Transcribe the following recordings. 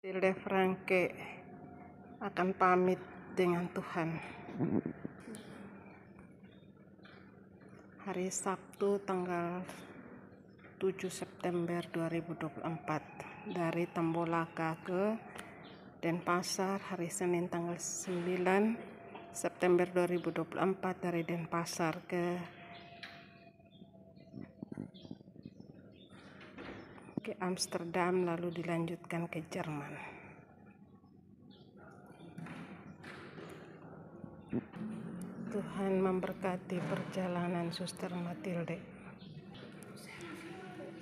Tilde Franke akan pamit dengan Tuhan. Hari Sabtu tanggal 7 September 2024 dari Tembolaka ke Denpasar hari Senin tanggal 9 September 2024 dari Denpasar ke ke Amsterdam lalu dilanjutkan ke Jerman. Tuhan memberkati perjalanan Suster Matilde.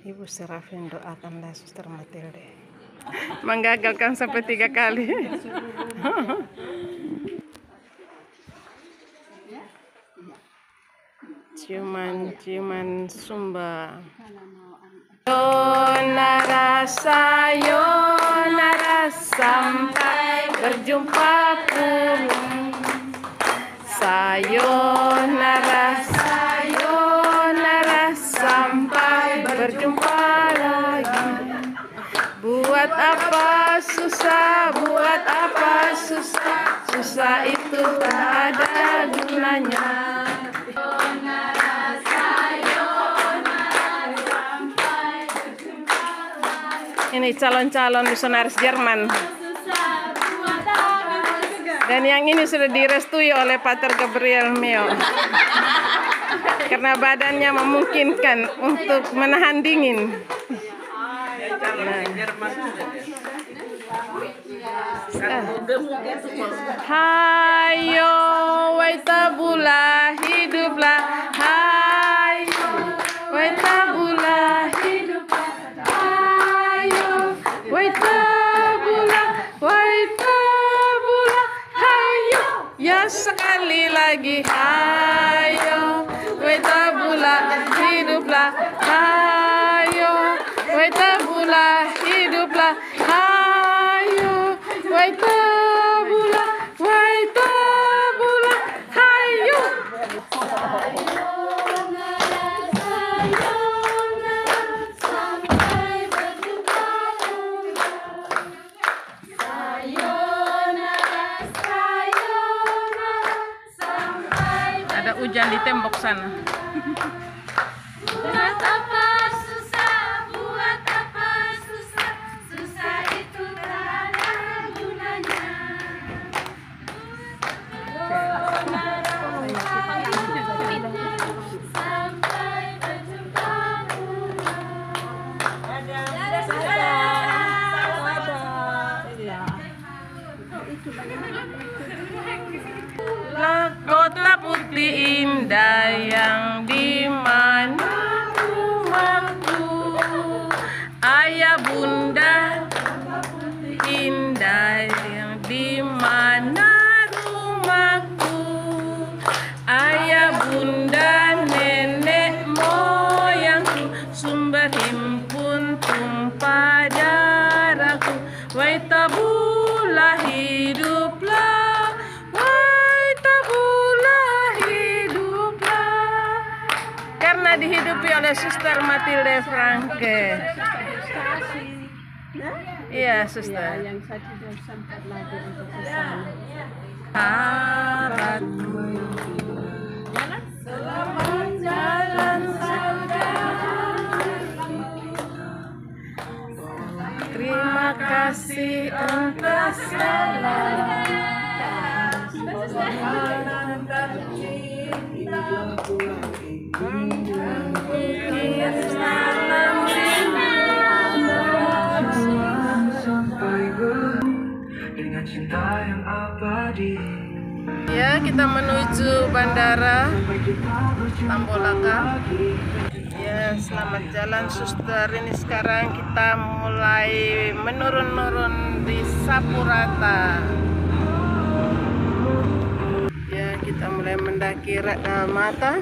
Ibu Serafin doakanlah Suster Matilde. Menggagalkan sampai tiga kali. Ciuman-ciuman Sumba. Sayonara, sampai berjumpa pulang. Sayonara, sayonara sampai berjumpa lagi. Buat apa susah, buat apa susah, susah itu tak ada gunanya. Ini calon-calon misionaris Jerman. Dan yang ini sudah direstui oleh Pater Gabriel Meo. Karena badannya memungkinkan untuk menahan dingin. Nah. Hayo, waitabula, hiduplah. Sekali lagi. Hayo, hujan di tembok sana. Oleh Suster Matilde Franke Iya, suster. yang satu sempat lagi untuk ke sana. Kita menuju bandara Tambolaka. Ya, selamat jalan suster. Ini sekarang kita mulai menurun-nurun di Sapurata. Ya, kita mulai mendaki Rak Mata.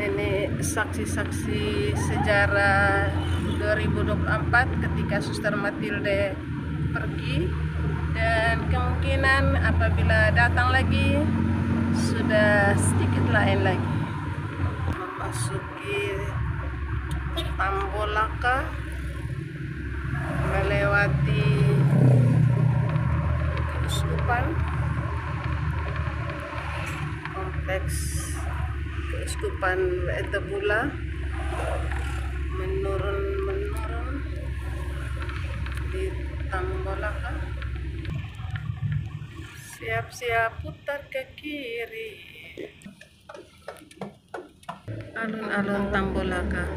Ini saksi-saksi sejarah 2024 ketika Suster Matilde pergi dan kemungkinan apabila datang lagi sudah sedikit lain lagi. Memasuki Tambolaka melewati keuskupan kompleks keuskupan Etebula menurun menurun di Tambolaka siap-siap putar ke kiri. Alun-alun Tambolaka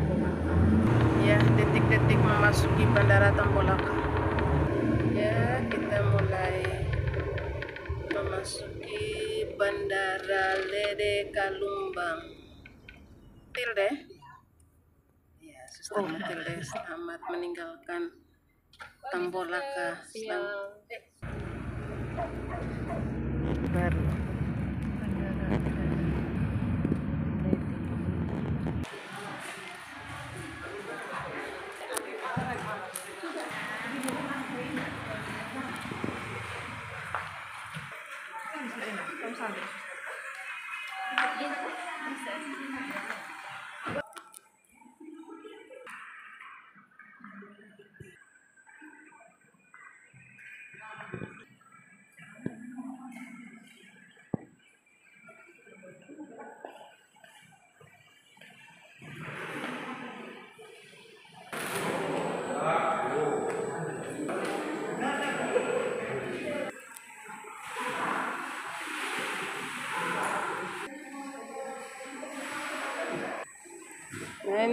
ya detik-detik memasuki bandara Tambolaka ya kita mulai memasuki bandara Lede Kalumbang. Tilde ya suster Matilde selamat meninggalkan Tambolaka selamat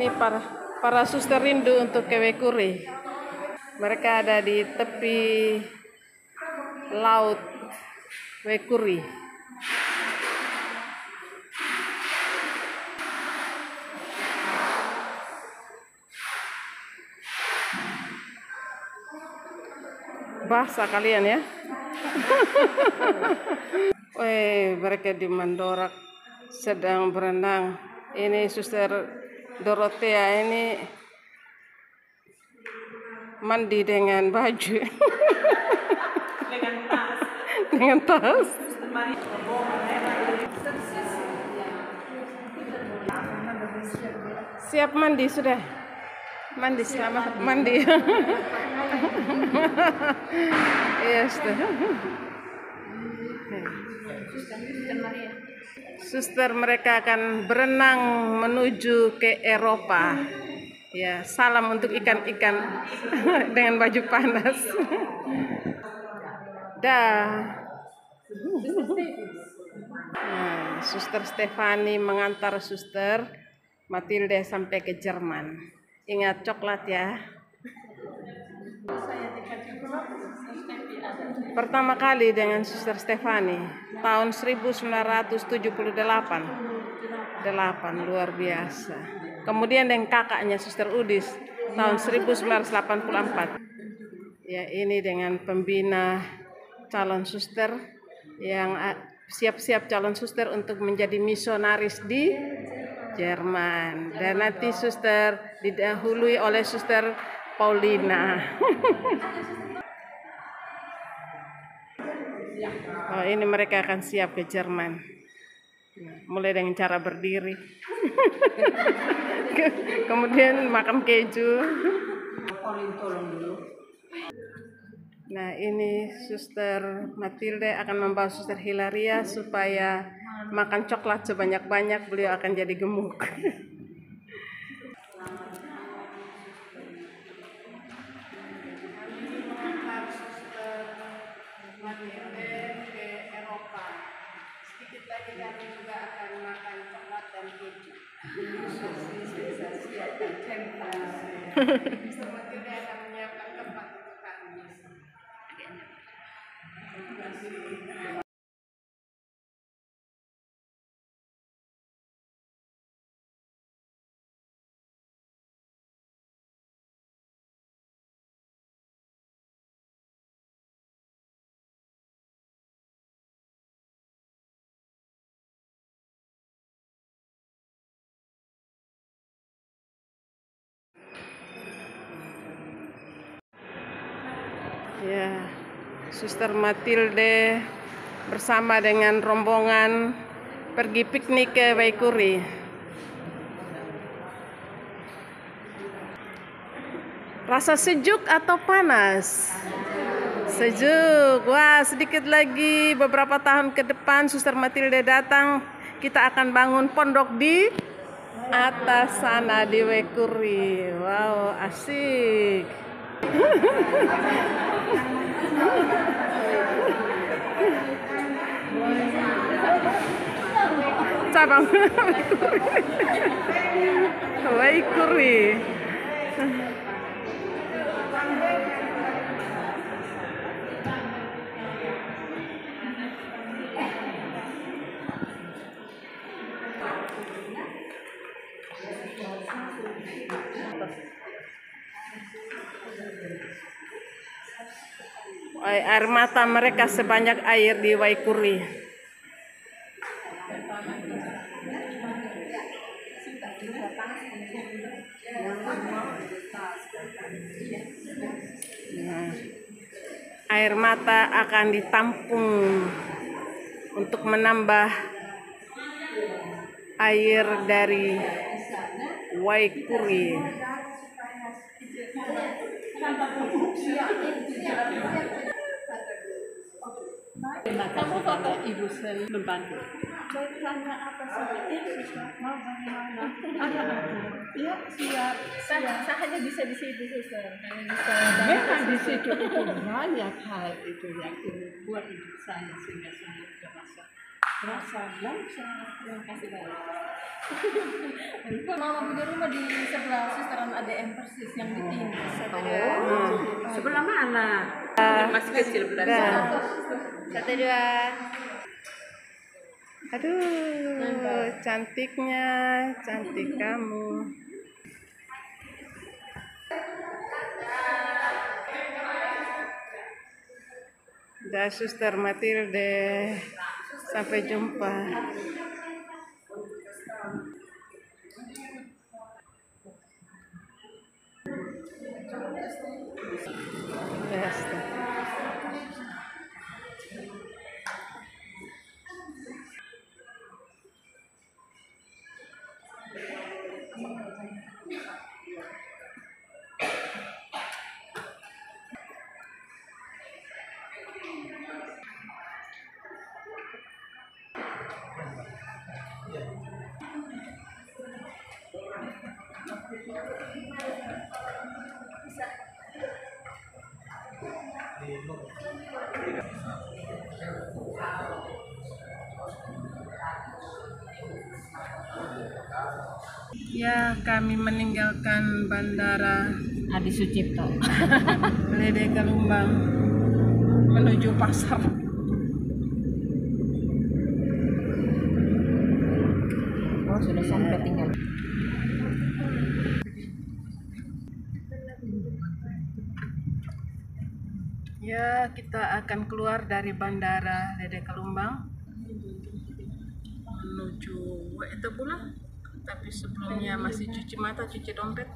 ini para para suster rindu untuk ke Wekuri. Mereka ada di tepi laut Wekuri. Bahasa kalian ya. Weh, mereka di Mandorak sedang berenang. Ini suster Dorothea ini mandi dengan baju. dengan tas. Siap mandi sudah. Mandi selamat mandi. Iya sudah. Suster mereka akan berenang menuju ke Eropa. Ya, salam untuk ikan-ikan dengan baju panas. Dah. Nah, Suster Stefani mengantar Suster Matilde sampai ke Jerman. Ingat coklat ya. Pertama kali dengan Suster Stefani tahun 1978. 8 luar biasa. Kemudian dengan kakaknya Suster Udis tahun 1984. Ya, ini dengan pembina calon suster yang ah, siap-siap calon suster untuk menjadi misionaris di Jerman. Dan nanti suster didahului oleh Suster Paulina. Oh, ini mereka akan siap ke Jerman. Nah, Mulai dengan cara berdiri. Ke- Kemudian makan keju. Nah, ini Suster Matilde akan membawa Suster Hilaria supaya makan coklat sebanyak-banyak beliau akan jadi gemuk. Suster Matilde akan menyiapkan tempat untuk kami. Ya, Suster Matilde bersama dengan rombongan pergi piknik ke Waikuri. Rasa sejuk atau panas? Sejuk. Wah, sedikit lagi beberapa tahun ke depan Suster Matilde datang, kita akan bangun pondok di atas sana di Wekuri. Wow, asik. Cabang Waikuri. Air mata mereka sebanyak air di Waikuri. Air mata akan ditampung untuk menambah air dari Waikuri. Kamu foto ibu sel membantu. Iya, siap. Saya hanya bisa di situ. Hanya bisa Memang di situ itu banyak hal itu yang ini buat hidup saya sehingga saya merasa merasa langsung Terima kasih banyak. Mama punya rumah di sebelah susteran ADM persis yang di timur. Oh, sebelah mana? Masih kecil berarti. Dah. Satu dua. Aduh, cantiknya, cantik kamu. Dah suster Matilde, sampai jumpa. Yes. Ya, kami meninggalkan bandara Adi Sucipto. Lede Galumbang menuju pasar. Oh, sudah sampai tinggal. Ya, kita akan keluar dari bandara Lede Galumbang menuju itu pula. Tapi sebelumnya masih cuci mata, cuci dompet.